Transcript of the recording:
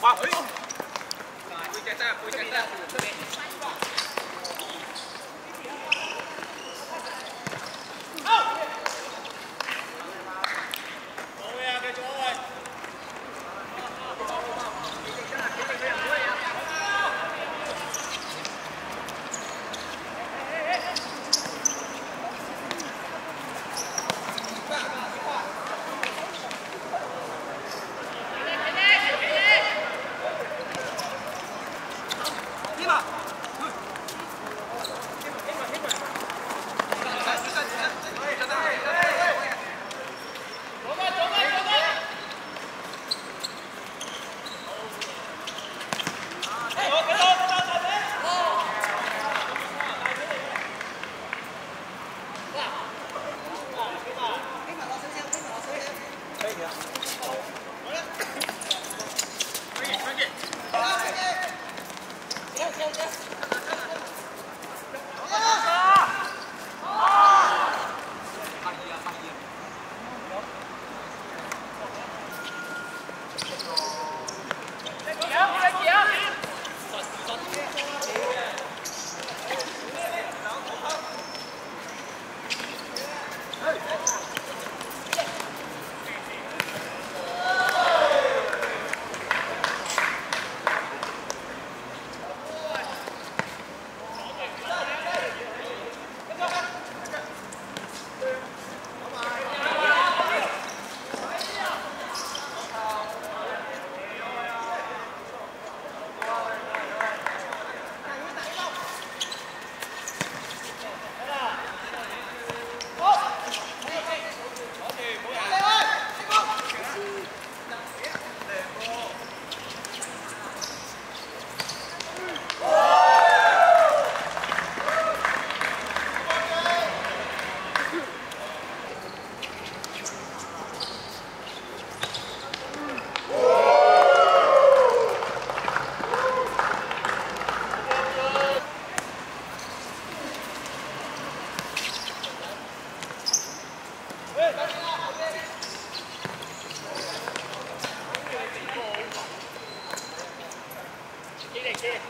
走吧。哎呦，背脚站，背脚站，Get it, get it.